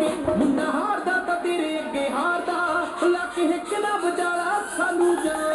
ਵੇ ਮੁੰਡਾ ਹਾਰਦਾ ਤਾਂ ਤੇਰੇ ਅੱਗੇ ਹਾਰਦਾ ਲੱਖ ਇੱਕ ਦਾ ਵਿਚਾਰਾ ਸਾਨੂੰ ਜਾਣ